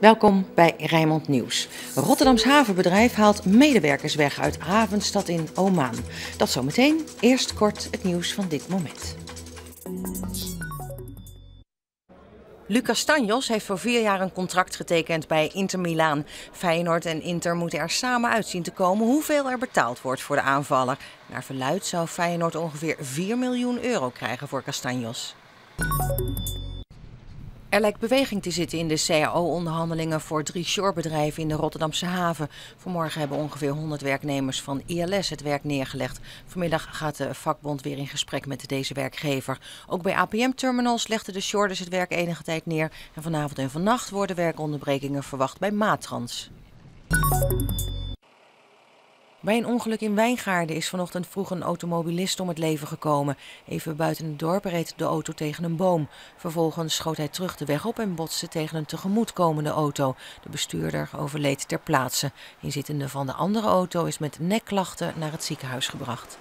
Welkom bij Rijnmond Nieuws. Rotterdams havenbedrijf haalt medewerkers weg uit havenstad in Oman. Dat zometeen. Eerst kort het nieuws van dit moment. Lucas Tanjos heeft voor vier jaar een contract getekend bij Inter Milaan. Feyenoord en Inter moeten er samen uitzien te komen hoeveel er betaald wordt voor de aanvaller. Naar verluid zou Feyenoord ongeveer 4 miljoen euro krijgen voor Castanjos. Er lijkt beweging te zitten in de CAO-onderhandelingen voor drie shorebedrijven in de Rotterdamse haven. Vanmorgen hebben ongeveer 100 werknemers van ILS het werk neergelegd. Vanmiddag gaat de vakbond weer in gesprek met deze werkgever. Ook bij APM Terminals legden de shorters het werk enige tijd neer. En vanavond en vannacht worden werkonderbrekingen verwacht bij Matrans. Bij een ongeluk in Wijngaarden is vanochtend vroeg een automobilist om het leven gekomen. Even buiten het dorp reed de auto tegen een boom. Vervolgens schoot hij terug de weg op en botste tegen een tegemoetkomende auto. De bestuurder overleed ter plaatse. Inzittende van de andere auto is met nekklachten naar het ziekenhuis gebracht.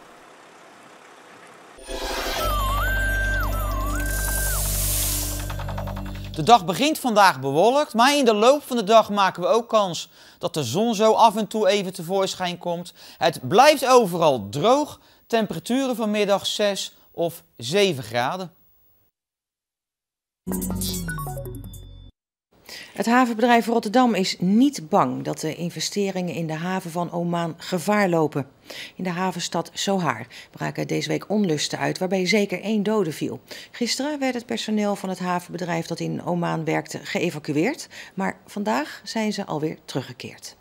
De dag begint vandaag bewolkt, maar in de loop van de dag maken we ook kans dat de zon zo af en toe even tevoorschijn komt. Het blijft overal droog, temperaturen vanmiddag 6 of 7 graden. Het havenbedrijf Rotterdam is niet bang dat de investeringen in de haven van Oman gevaar lopen. In de havenstad Sohar braken deze week onlusten uit, waarbij zeker één dode viel. Gisteren werd het personeel van het havenbedrijf dat in Oman werkte geëvacueerd, maar vandaag zijn ze alweer teruggekeerd.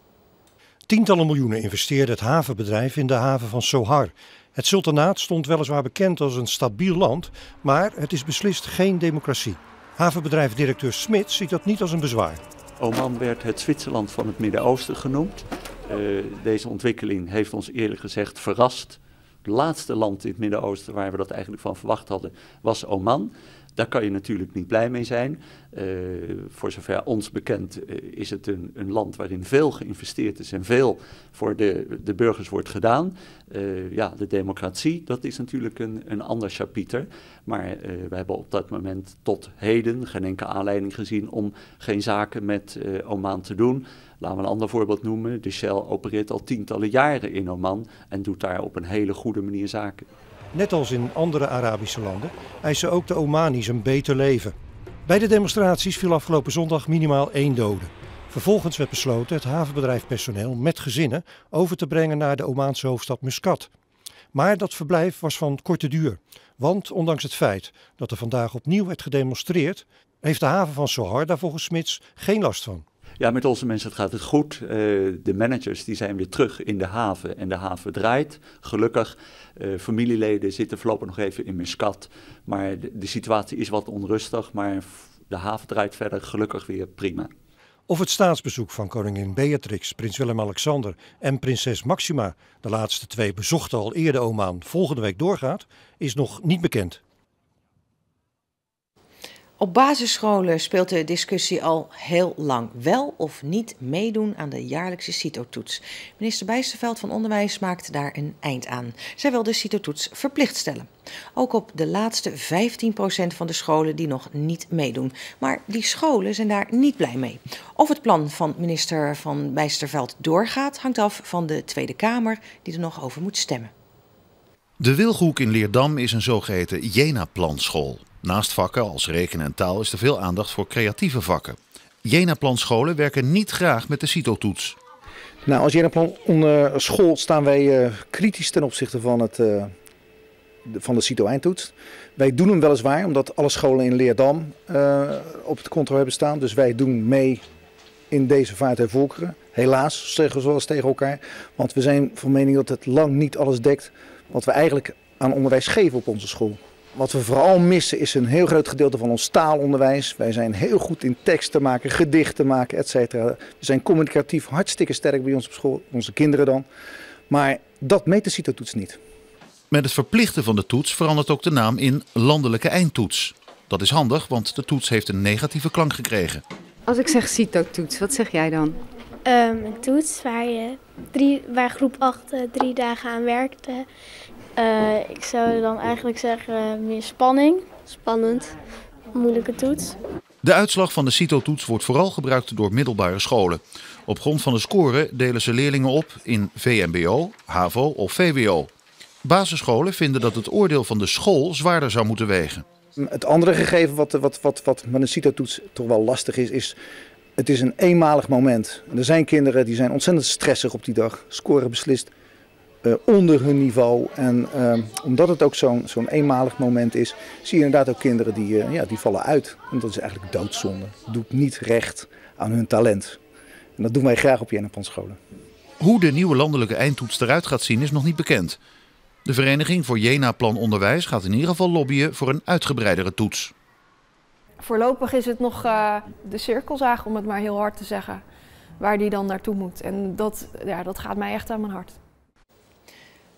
Tientallen miljoenen investeerde het havenbedrijf in de haven van Sohar. Het sultanaat stond weliswaar bekend als een stabiel land, maar het is beslist geen democratie. Havenbedrijf-directeur Smit ziet dat niet als een bezwaar. Oman werd het Zwitserland van het Midden-Oosten genoemd. Uh, deze ontwikkeling heeft ons eerlijk gezegd verrast. Het laatste land in het Midden-Oosten waar we dat eigenlijk van verwacht hadden was Oman. Daar kan je natuurlijk niet blij mee zijn. Uh, voor zover ons bekend uh, is het een, een, land waarin veel geïnvesteerd is en veel voor de, de burgers wordt gedaan. Uh, ja, de democratie, dat is natuurlijk een, een ander chapiter. Maar we hebben op dat moment tot heden geen enkele aanleiding gezien om geen zaken met Oman te doen. Laten we een ander voorbeeld noemen. De Shell opereert al tientallen jaren in Oman en doet daar op een hele goede manier zaken. Net als in andere Arabische landen eisen ook de Omanis een beter leven. Bij de demonstraties viel afgelopen zondag minimaal één dode. Vervolgens werd besloten het havenbedrijf personeel met gezinnen over te brengen naar de Omaanse hoofdstad Muscat. Maar dat verblijf was van korte duur. Want ondanks het feit dat er vandaag opnieuw werd gedemonstreerd, heeft de haven van Sohar daar volgens Smits geen last van. Ja, met onze mensen gaat het goed. Uh, de managers die zijn weer terug in de haven en de haven draait. Gelukkig, uh, familieleden zitten voorlopig nog even in Muscat. Maar de, de, situatie is wat onrustig, maar de haven draait verder gelukkig weer prima. Of het staatsbezoek van koningin Beatrix, prins Willem-Alexander en prinses Maxima, de laatste twee bezochten al eerder Oman, volgende week doorgaat, is nog niet bekend. Op basisscholen speelt de discussie al heel lang. Wel of niet meedoen aan de jaarlijkse CITO-toets. Minister Bijsterveld van Onderwijs maakt daar een eind aan. Zij wil de CITO-toets verplicht stellen. Ook op de laatste 15% van de scholen die nog niet meedoen. Maar die scholen zijn daar niet blij mee. Of het plan van minister van Bijsterveld doorgaat, hangt af van de Tweede Kamer die er nog over moet stemmen. De Wilghoek in Leerdam is een zogeheten Jena-planschool. Naast vakken als rekenen en taal is er veel aandacht voor creatieve vakken. Jena-planscholen werken niet graag met de CITO-toets. Nou, als Jena-plan school staan wij uh, kritisch ten opzichte van, het, de, van de CITO-eindtoets. Wij doen hem weliswaar, omdat alle scholen in Leerdam uh, op het controle hebben staan. Dus wij doen mee in deze vaart en volkeren. Helaas, zeggen we zoals tegen elkaar. Want we zijn van mening dat het lang niet alles dekt wat we eigenlijk aan onderwijs geven op onze school. Wat we vooral missen is een heel groot gedeelte van ons taalonderwijs. Wij zijn heel goed in teksten maken, gedichten maken, etc. We zijn communicatief hartstikke sterk bij ons op school, onze kinderen dan. Maar dat meet de CITO-toets niet. Met het verplichten van de toets verandert ook de naam in landelijke eindtoets. Dat is handig, want de toets heeft een negatieve klank gekregen. Als ik zeg CITO-toets, wat zeg jij dan? Um, een toets waar, je drie, waar groep 8 drie dagen aan werkte. Uh, ik zou dan eigenlijk zeggen meer spanning. Spannend. Moeilijke toets. De uitslag van de CITO-toets wordt vooral gebruikt door middelbare scholen. Op grond van de score delen ze leerlingen op in VMBO, HAVO of VWO. Basisscholen vinden dat het oordeel van de school zwaarder zou moeten wegen. Het andere gegeven wat, wat, wat, wat met een CITO-toets toch wel lastig is, is het is een eenmalig moment. Er zijn kinderen die zijn ontzettend stressig op die dag, scoren beslist uh, onder hun niveau. En uh, omdat het ook zo'n zo'n eenmalig moment is, zie je inderdaad ook kinderen die, uh, ja, die vallen uit. En dat is eigenlijk doodzonde. Het doet niet recht aan hun talent. En dat doen wij graag op Jennepan scholen. Hoe de nieuwe landelijke eindtoets eruit gaat zien is nog niet bekend. De Vereniging voor Jena Plan Onderwijs gaat in ieder geval lobbyen voor een uitgebreidere toets. Voorlopig is het nog uh, de cirkelzaag, om het maar heel hard te zeggen, waar die dan naartoe moet. En dat, ja, dat gaat mij echt aan mijn hart.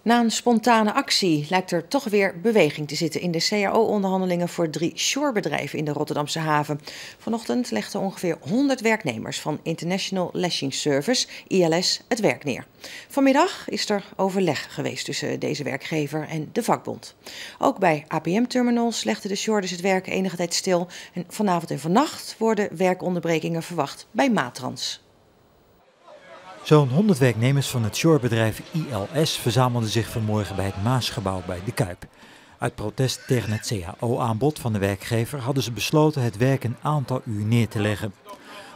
Na een spontane actie lijkt er toch weer beweging te zitten in de CAO-onderhandelingen voor drie shorebedrijven in de Rotterdamse haven. Vanochtend legden ongeveer 100 werknemers van International Lashing Service, ILS, het werk neer. Vanmiddag is er overleg geweest tussen deze werkgever en de vakbond. Ook bij APM Terminals legden de shorders het werk enige tijd stil. En vanavond en vannacht worden werkonderbrekingen verwacht bij Matrans. Zo'n 100 werknemers van het shorebedrijf ILS verzamelden zich vanmorgen bij het Maasgebouw bij De Kuip. Uit protest tegen het CAO-aanbod van de werkgever hadden ze besloten het werk een aantal uur neer te leggen.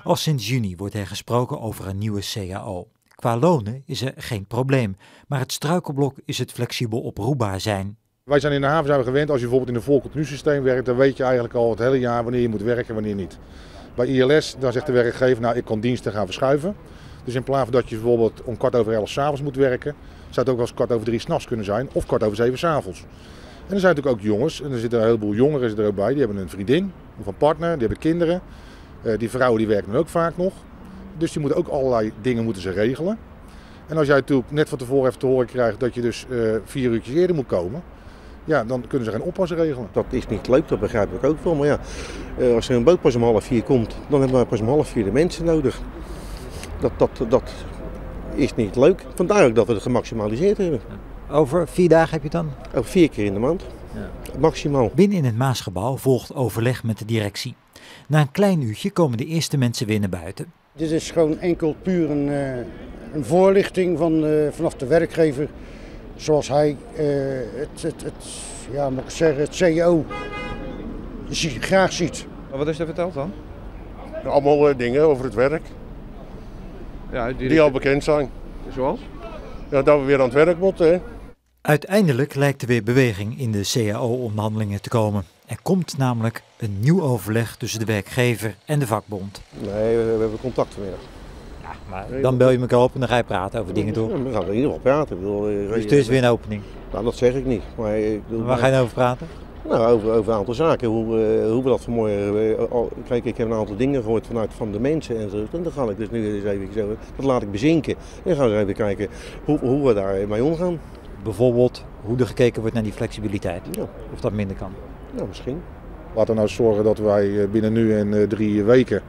Al sinds juni wordt er gesproken over een nieuwe CAO. Qua lonen is er geen probleem, maar het struikelblok is het flexibel oproepbaar zijn. Wij zijn in de haven zijn we gewend, als je bijvoorbeeld in een volcontinu systeem werkt, dan weet je eigenlijk al het hele jaar wanneer je moet werken en wanneer niet. Bij ILS, dan zegt de werkgever, nou ik kan diensten gaan verschuiven. Dus in plaats van dat je bijvoorbeeld om kwart over elf s'avonds moet werken, zou het ook wel eens kwart over drie s'nachts kunnen zijn of kwart over zeven s'avonds. En er zijn natuurlijk ook jongens, en er zitten een heleboel jongeren er ook bij, die hebben een vriendin of een partner, die hebben kinderen. Uh, die vrouwen die werken dan ook vaak nog. Dus die moeten ook allerlei dingen moeten ze regelen. En als jij natuurlijk net van tevoren even te horen krijgt dat je dus uh, vier uurtjes eerder moet komen, ja, dan kunnen ze geen oppassen regelen. Dat is niet leuk, dat begrijp ik ook wel. Maar ja, uh, als er een boot pas om half vier komt, dan hebben we pas om half vier de mensen nodig dat, dat, dat is niet leuk. Vandaar ook dat we het gemaximaliseerd hebben. Over vier dagen heb je het dan? Over vier keer in de maand. Ja. Maximaal. Binnen in het Maasgebouw volgt overleg met de directie. Na een klein uurtje komen de eerste mensen weer naar buiten. Dit is gewoon enkel puur een, uh, een voorlichting van, uh, vanaf de werkgever. Zoals hij uh, het, het, het, ja, moet ik zeggen, het CEO graag ziet. Wat is er verteld dan? Allemaal dingen over het werk. Ja, die, die al bekend zijn. Zoals? Ja, dat we weer aan het werk moeten. Hè. Uiteindelijk lijkt er weer beweging in de CAO-onderhandelingen te komen. Er komt namelijk een nieuw overleg tussen de werkgever en de vakbond. Nee, we, we hebben contact vanmiddag. Ja, maar dan bel je elkaar op en dan ga je praten over dingen door. Ja, we gaan in ieder geval praten. Ik bedoel, dus er is weer een opening? Nou, dat zeg ik niet. Maar, ik bedoel, waar ga je nou over praten? Nou, over, over een aantal zaken. Hoe, uh, hoe we dat vanmorgen. Uh, kijk, ik heb een aantal dingen gehoord vanuit van de mensen en zo. En dan ga ik dus nu eens even zo. Dat laat ik bezinken. En dan gaan we even kijken hoe, hoe we daarmee omgaan. Bijvoorbeeld hoe er gekeken wordt naar die flexibiliteit. Ja. Of dat minder kan. Nou, misschien. Laten we nou zorgen dat wij binnen nu en drie weken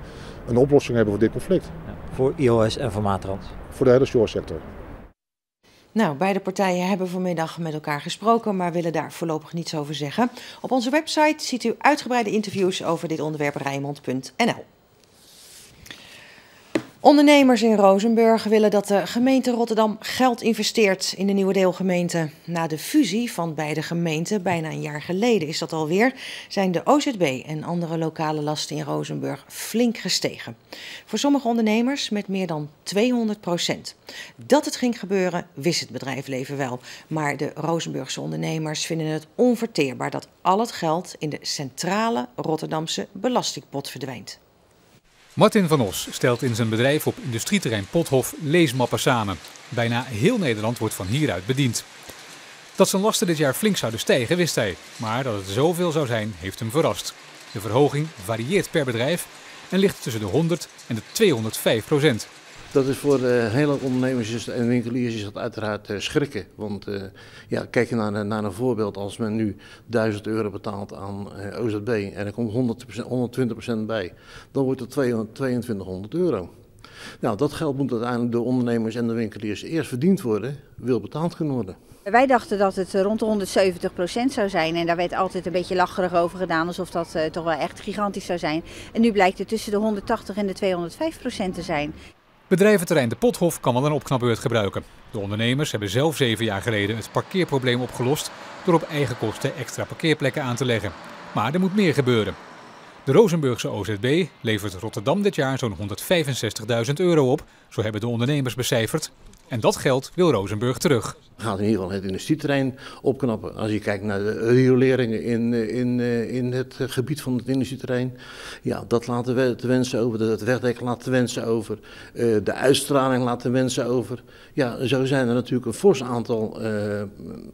een oplossing hebben voor dit conflict. Ja, voor IOS en voor Matrans. Voor de hele shoresector. Nou, beide partijen hebben vanmiddag met elkaar gesproken, maar willen daar voorlopig niets over zeggen. Op onze website ziet u uitgebreide interviews over dit onderwerp Rijnmond.nl. Ondernemers in Rozenburg willen dat de gemeente Rotterdam geld investeert in de nieuwe deelgemeente. Na de fusie van beide gemeenten, bijna een jaar geleden is dat alweer, zijn de OZB en andere lokale lasten in Rozenburg flink gestegen. Voor sommige ondernemers met meer dan 200 procent. Dat het ging gebeuren, wist het bedrijfsleven wel. Maar de Rozenburgse ondernemers vinden het onverteerbaar dat al het geld in de centrale Rotterdamse belastingpot verdwijnt. Martin van Os stelt in zijn bedrijf op industrieterrein Pothof leesmappen samen. Bijna heel Nederland wordt van hieruit bediend. Dat zijn lasten dit jaar flink zouden stijgen wist hij, maar dat het zoveel zou zijn heeft hem verrast. De verhoging varieert per bedrijf en ligt tussen de 100 en de 205 procent. Dat is voor uh, heel ondernemers en winkeliers is dat uiteraard uh, schrikken. Want uh, ja, kijk naar, naar, een voorbeeld, als men nu 1000 euro betaalt aan OZB en er komt 100%, 120% bij, dan wordt het 2200 euro. Nou, dat geld moet uiteindelijk door ondernemers en de winkeliers eerst verdiend worden, wil betaald kunnen worden. Wij dachten dat het rond de 170 procent zou zijn. En daar werd altijd een beetje lacherig over gedaan, alsof dat toch wel echt gigantisch zou zijn. En nu blijkt het tussen de 180 en de 205 procent te zijn. Bedrijventerrein De Pothof kan wel een opknapbeurt gebruiken. De ondernemers hebben zelf zeven jaar geleden het parkeerprobleem opgelost door op eigen kosten extra parkeerplekken aan te leggen. Maar er moet meer gebeuren. De Rozenburgse OZB levert Rotterdam dit jaar zo'n 165.000 euro op, zo hebben de ondernemers becijferd. En dat geld wil Rozenburg terug. Gaat in ieder geval het industrieterrein opknappen. Als je kijkt naar de rioleringen in, in, in het gebied van het industrieterrein. Ja, dat laat te wensen over. Het wegdek laat te wensen over. Eh, de uitstraling laat te wensen over. Ja, zo zijn er natuurlijk een fors aantal uh,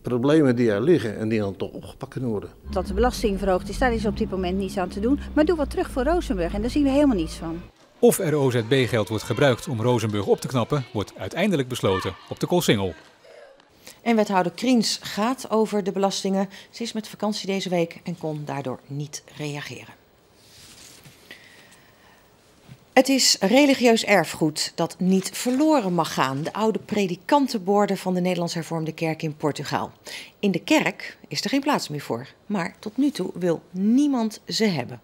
problemen die er liggen en die dan toch opgepakt kunnen worden. Dat de belasting verhoogd is, daar is op dit moment niets aan te doen. Maar doe wat terug voor Rozenburg en daar zien we helemaal niets van. Of er OZB-geld wordt gebruikt om Rozenburg op te knappen, wordt uiteindelijk besloten op de Koolsingel. En wethouder Kriens gaat over de belastingen. Ze is met vakantie deze week en kon daardoor niet reageren. Het is religieus erfgoed dat niet verloren mag gaan. De oude predikantenborden van de Nederlands Hervormde Kerk in Portugal. In de kerk is er geen plaats meer voor. Maar tot nu toe wil niemand ze hebben.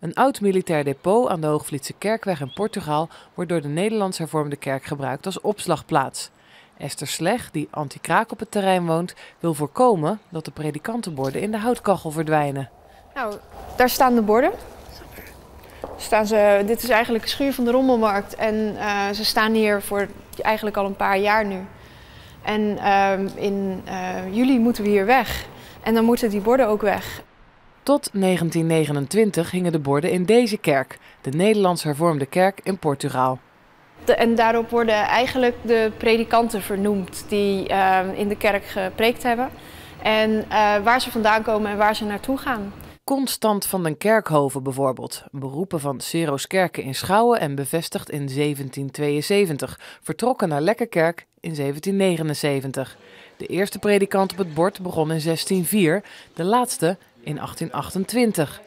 Een oud militair depot aan de Hoogvlietse Kerkweg in Portugal wordt door de Nederlands Hervormde Kerk gebruikt als opslagplaats. Esther Sleg, die anti-kraak op het terrein woont, wil voorkomen dat de predikantenborden in de houtkachel verdwijnen. Nou, daar staan de borden. Staan ze, dit is eigenlijk een schuur van de rommelmarkt en uh, ze staan hier voor eigenlijk al een paar jaar nu. En uh, in uh, juli moeten we hier weg en dan moeten die borden ook weg. Tot 1929 hingen de borden in deze kerk, de Nederlands Hervormde Kerk in Portugal. De, en daarop worden eigenlijk de predikanten vernoemd die uh, in de kerk gepreekt hebben. En uh, waar ze vandaan komen en waar ze naartoe gaan. Constant van den Kerkhoven bijvoorbeeld, beroepen van Cero's Kerken in Schouwen en bevestigd in 1772, vertrokken naar Lekkerkerk in 1779. De eerste predikant op het bord begon in 1604, de laatste in 1828.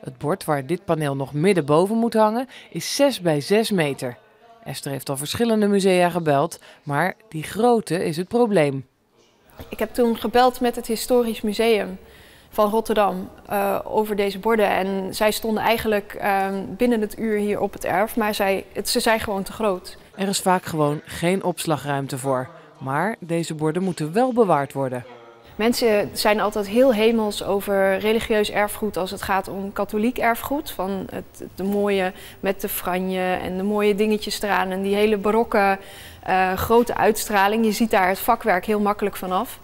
Het bord waar dit paneel nog midden boven moet hangen is 6 bij 6 meter. Esther heeft al verschillende musea gebeld, maar die grootte is het probleem. Ik heb toen gebeld met het Historisch Museum van Rotterdam uh, over deze borden. En zij stonden eigenlijk uh, binnen het uur hier op het erf, maar zij, het, ze zijn gewoon te groot. Er is vaak gewoon geen opslagruimte voor. Maar deze borden moeten wel bewaard worden. Mensen zijn altijd heel hemels over religieus erfgoed als het gaat om katholiek erfgoed. Van het, de mooie met de franje en de mooie dingetjes eraan en die hele barokke uh, grote uitstraling. Je ziet daar het vakwerk heel makkelijk vanaf.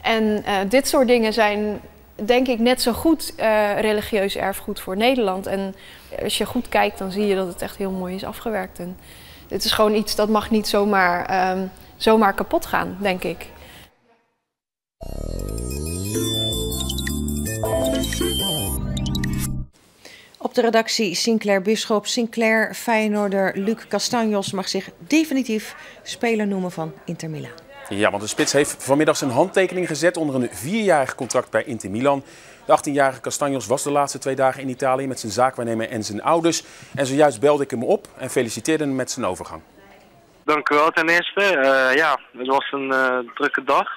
En uh, dit soort dingen zijn denk ik net zo goed uh, religieus erfgoed voor Nederland. En als je goed kijkt dan zie je dat het echt heel mooi is afgewerkt. En dit is gewoon iets dat mag niet zomaar, um, zomaar kapot gaan, denk ik. Op de redactie Sinclair Bisschop, Sinclair Feyenoorder Luc Castanjos mag zich definitief speler noemen van Inter Milan. Ja, want de spits heeft vanmiddag zijn handtekening gezet onder een vierjarig contract bij Inter Milan. De 18-jarige Castanjos was de laatste twee dagen in Italië met zijn zaakwaarnemer en zijn ouders. En zojuist belde ik hem op en feliciteerde hem met zijn overgang. Dank u wel ten eerste. Uh, ja, het was een uh, drukke dag.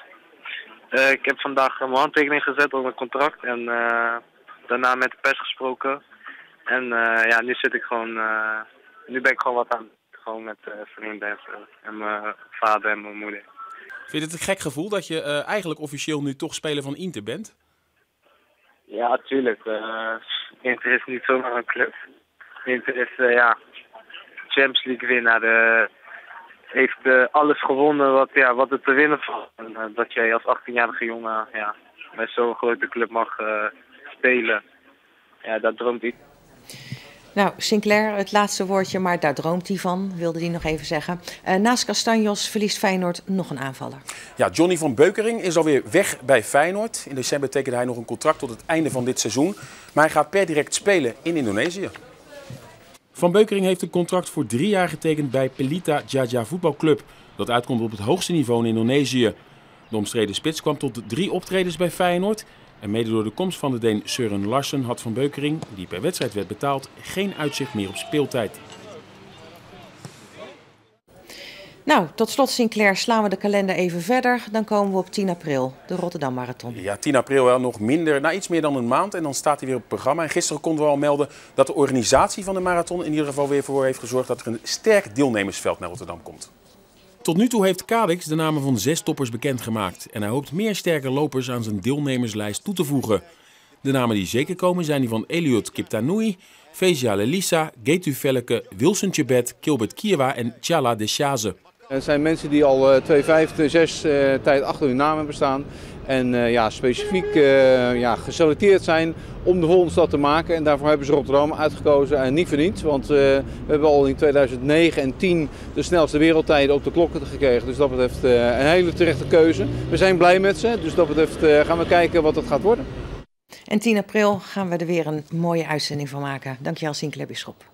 Uh, ik heb vandaag mijn handtekening gezet onder een contract en uh, daarna met de pers gesproken. En uh, ja, nu zit ik gewoon, nu ben ik gewoon wat aan gewoon met vrienden en mijn vader en mijn moeder. Vind je het een gek gevoel dat je eigenlijk officieel nu toch speler van Inter bent? Ja, tuurlijk. Inter is niet zomaar een club. Inter is, ja, Champions League winnaar heeft uh, alles gewonnen wat, ja, wat er te winnen valt. En uh, dat jij als 18-jarige jongen ja, bij zo'n grote club mag uh, spelen, ja, daar droomt hij. Nou, Sinclair, het laatste woordje, maar daar droomt hij van, wilde hij nog even zeggen. naast Castanjos verliest Feyenoord nog een aanvaller. Ja, Johnny van Beukering is alweer weg bij Feyenoord. In december tekende hij nog een contract tot het einde van dit seizoen. Maar hij gaat per direct spelen in Indonesië. Van Beukering heeft een contract voor drie jaar getekend bij Pelita Jaja voetbalclub. Dat uitkomt op het hoogste niveau in Indonesië. De omstreden spits kwam tot drie optredens bij Feyenoord. En mede door de komst van de Deen Søren Larsen had Van Beukering, die per wedstrijd werd betaald, geen uitzicht meer op speeltijd. Nou, tot slot Sinclair slaan we de kalender even verder. Dan komen we op 10 april, de Rotterdam Marathon. Ja, 10 april wel nog minder, nou iets meer dan een maand en dan staat hij weer op het programma. En gisteren konden we al melden dat de organisatie van de marathon in ieder geval weer voor heeft gezorgd dat er een sterk deelnemersveld naar Rotterdam komt. Tot nu toe heeft Cadix de namen van zes toppers bekendgemaakt. En hij hoopt meer sterke lopers aan zijn deelnemerslijst toe te voegen. De namen die zeker komen zijn die van Eliot Kiptanui, Vezia Lelisa, Getu Velke, Wilson Chebet, Kilbert Kiewa en Tjala Deschaze. Het zijn mensen die al 2,5, 6 tijd achter hun naam hebben staan. En uh, ja, specifiek uh, ja, geselecteerd zijn om de volgende stad te maken. En daarvoor hebben ze Rotterdam uitgekozen en niet verdiend. Want uh, we hebben al in 2009 en 10 de snelste wereldtijden op de klokken gekregen. Dus dat betreft een hele terechte keuze. We zijn blij met ze, dus dat betreft gaan we kijken wat het gaat worden. En 10 april gaan we er weer een mooie uitzending van maken. Dankjewel Sinclair Bisschop.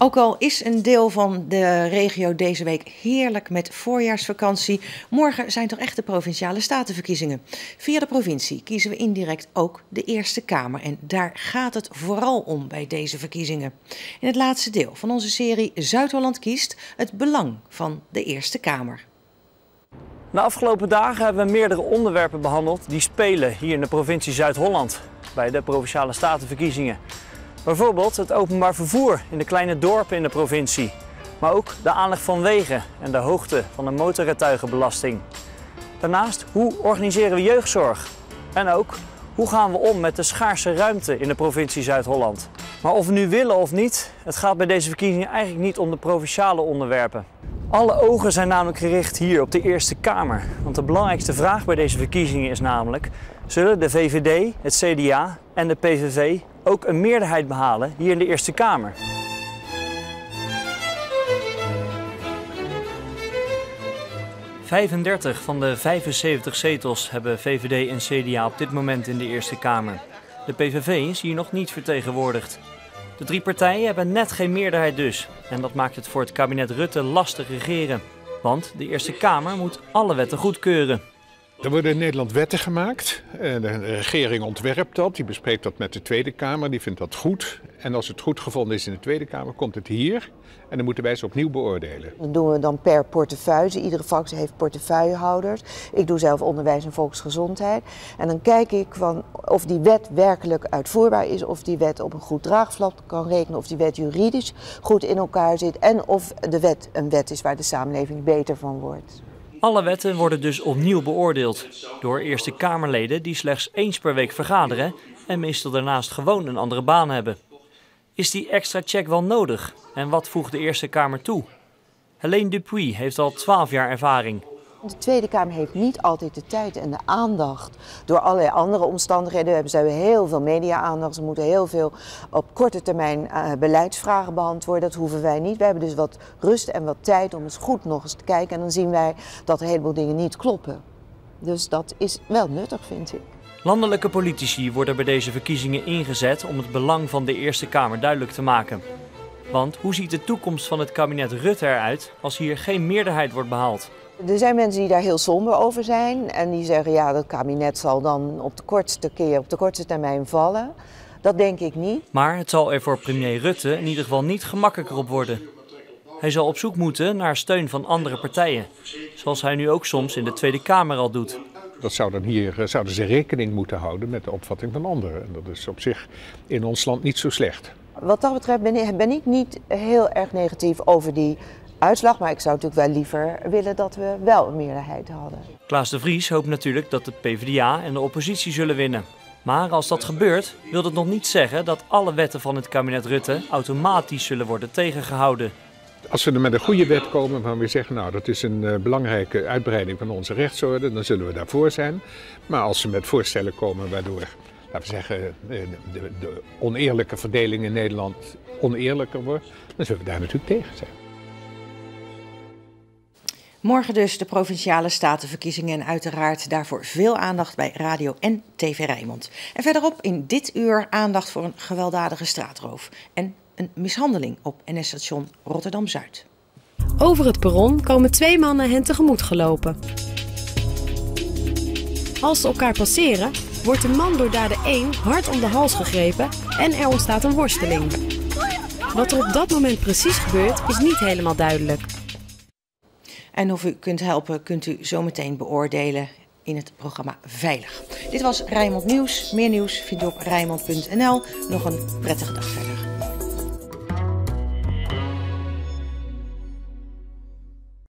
Ook al is een deel van de regio deze week heerlijk met voorjaarsvakantie, morgen zijn toch echt de provinciale statenverkiezingen. Via de provincie kiezen we indirect ook de Eerste Kamer en daar gaat het vooral om bij deze verkiezingen. In het laatste deel van onze serie Zuid-Holland kiest het belang van de Eerste Kamer. De afgelopen dagen hebben we meerdere onderwerpen behandeld die spelen hier in de provincie Zuid-Holland bij de provinciale statenverkiezingen. Bijvoorbeeld het openbaar vervoer in de kleine dorpen in de provincie. Maar ook de aanleg van wegen en de hoogte van de motorrijtuigenbelasting. Daarnaast, hoe organiseren we jeugdzorg? En ook, hoe gaan we om met de schaarse ruimte in de provincie Zuid-Holland? Maar of we nu willen of niet, het gaat bij deze verkiezingen eigenlijk niet om de provinciale onderwerpen. Alle ogen zijn namelijk gericht hier op de Eerste Kamer. Want de belangrijkste vraag bij deze verkiezingen is namelijk: zullen de VVD, het CDA en de PVV ook een meerderheid behalen hier in de Eerste Kamer? ...35 van de 75 zetels hebben VVD en CDA op dit moment in de Eerste Kamer. De PVV is hier nog niet vertegenwoordigd. De drie partijen hebben net geen meerderheid dus. En dat maakt het voor het kabinet Rutte lastig regeren. Want de Eerste Kamer moet alle wetten goedkeuren. Er worden in Nederland wetten gemaakt. De regering ontwerpt dat, die bespreekt dat met de Tweede Kamer, die vindt dat goed. En als het goed gevonden is in de Tweede Kamer, komt het hier. En dan moeten wij ze opnieuw beoordelen. Dat doen we dan per portefeuille. Iedere fractie heeft portefeuillehouders. Ik doe zelf onderwijs en volksgezondheid. En dan kijk ik van of die wet werkelijk uitvoerbaar is, of die wet op een goed draagvlak kan rekenen, of die wet juridisch goed in elkaar zit en of de wet een wet is waar de samenleving beter van wordt. Alle wetten worden dus opnieuw beoordeeld door Eerste Kamerleden die slechts eens per week vergaderen en meestal daarnaast gewoon een andere baan hebben. Is die extra check wel nodig en wat voegt de Eerste Kamer toe? Helene Dupuy heeft al 12 jaar ervaring. De Tweede Kamer heeft niet altijd de tijd en de aandacht. Door allerlei andere omstandigheden hebben ze heel veel media-aandacht. Ze moeten heel veel op korte termijn uh, beleidsvragen beantwoorden. Dat hoeven wij niet. We hebben dus wat rust en wat tijd om eens goed nog eens te kijken. En dan zien wij dat een heleboel dingen niet kloppen. Dus dat is wel nuttig, vind ik. Landelijke politici worden bij deze verkiezingen ingezet om het belang van de Eerste Kamer duidelijk te maken. Want hoe ziet de toekomst van het kabinet Rutte eruit als hier geen meerderheid wordt behaald? Er zijn mensen die daar heel somber over zijn en die zeggen ja, dat kabinet zal dan op de kortste keer, op de kortste termijn vallen. Dat denk ik niet. Maar het zal er voor premier Rutte in ieder geval niet gemakkelijker op worden. Hij zal op zoek moeten naar steun van andere partijen, zoals hij nu ook soms in de Tweede Kamer al doet. Dat zou dan hier, zouden ze rekening moeten houden met de opvatting van anderen. En dat is op zich in ons land niet zo slecht. Wat dat betreft ben ik, ben ik niet heel erg negatief over die uitslag. Maar ik zou natuurlijk wel liever willen dat we wel een meerderheid hadden. Klaas de Vries hoopt natuurlijk dat de PvdA en de oppositie zullen winnen. Maar als dat gebeurt, wil dat nog niet zeggen dat alle wetten van het kabinet Rutte automatisch zullen worden tegengehouden. Als we er met een goede wet komen waarvan we zeggen, nou dat is een uh, belangrijke uitbreiding van onze rechtsorde, dan zullen we daarvoor zijn. Maar als ze met voorstellen komen waardoor, laten we zeggen, de, de, de oneerlijke verdeling in Nederland oneerlijker wordt, dan zullen we daar natuurlijk tegen zijn. Morgen dus de provinciale statenverkiezingen en uiteraard daarvoor veel aandacht bij Radio en TV Rijnmond. En verderop in dit uur aandacht voor een gewelddadige straatroof en een mishandeling op NS-station Rotterdam-Zuid. Over het perron komen twee mannen hen tegemoet gelopen. Als ze elkaar passeren, wordt de man door dader 1 hard om de hals gegrepen en er ontstaat een worsteling. Wat er op dat moment precies gebeurt, is niet helemaal duidelijk. En of u kunt helpen, kunt u zometeen beoordelen in het programma Veilig. Dit was Rijnmond Nieuws. Meer nieuws vindt u op rijnmond.nl. Nog een prettige dag verder.